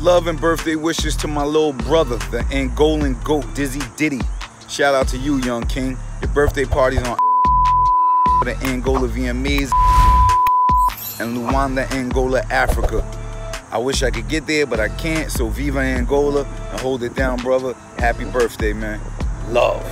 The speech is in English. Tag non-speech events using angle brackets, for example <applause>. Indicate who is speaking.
Speaker 1: Love and birthday wishes to my little brother, the Angolan goat, Dizzy Diddy. Shout out to you, young king. Your birthday party's on <laughs> the Angola VMAs <laughs> and Luanda, Angola, Africa. I wish I could get there, but I can't. So viva Angola and hold it down, brother. Happy birthday, man. Love.